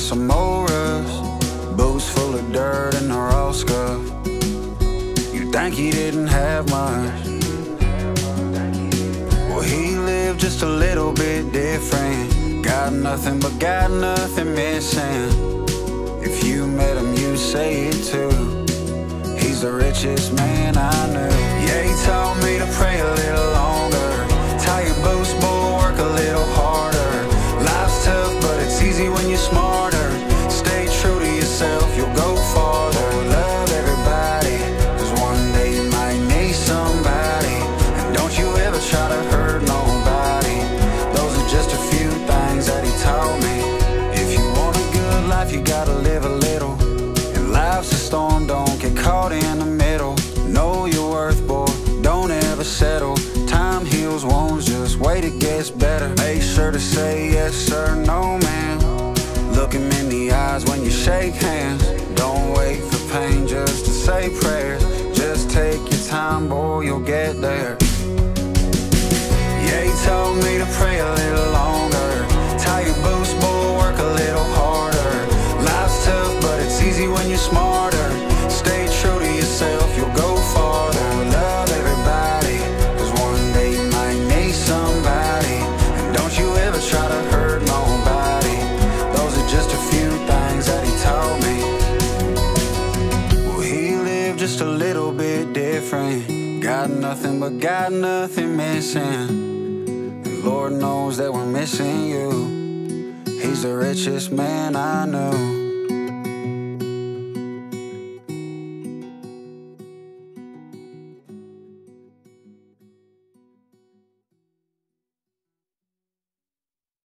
some more rust. Boots full of dirt and they're all scuffed. You think he didn't have much? Well, he lived just a little bit different. Got nothing but got nothing missing. If you met him, you'd say it too. He's the richest man I you're smarter. Stay true to yourself, you'll go farther. Love everybody, cause one day you might need somebody. And don't you ever try to hurt nobody. Those are just a few things that he taught me. If you want a good life, you gotta live a little. And life's a storm, don't get caught in the middle. Know your worth, boy, don't ever settle. Time heals wounds, just wait, it gets better. Make sure to say yes, sir, no, man. Look him in the eyes when you shake hands. Don't wait for pain just to say prayers. Just take your time, boy, you'll get there. Yeah, he told me to pray a little longer. Tie your boots, boy, work a little harder. Life's tough, but it's easy when you're smarter. Just a little bit different. Got nothing but got nothing missing. And Lord knows that we're missing you. He's the richest man I knew.